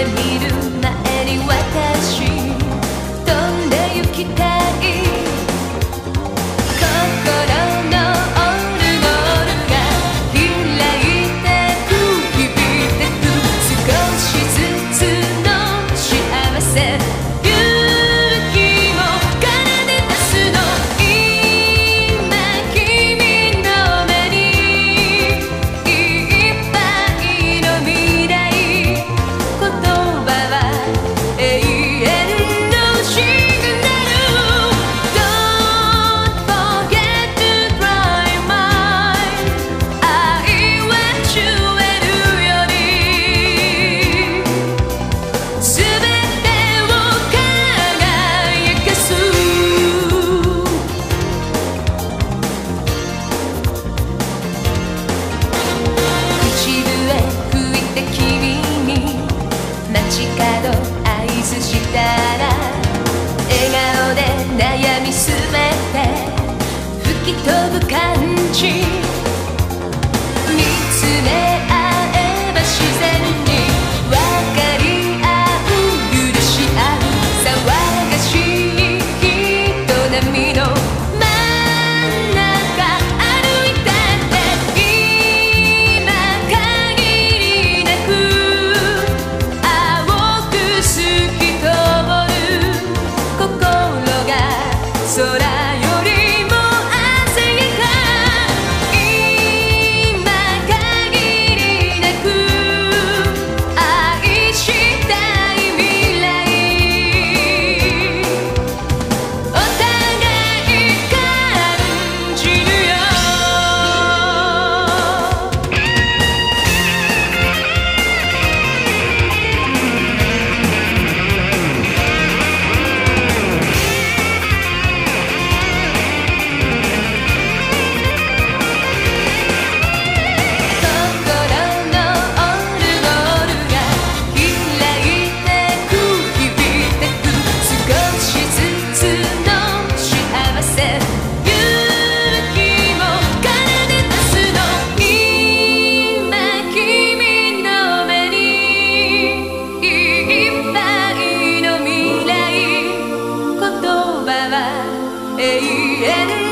let me do 永遠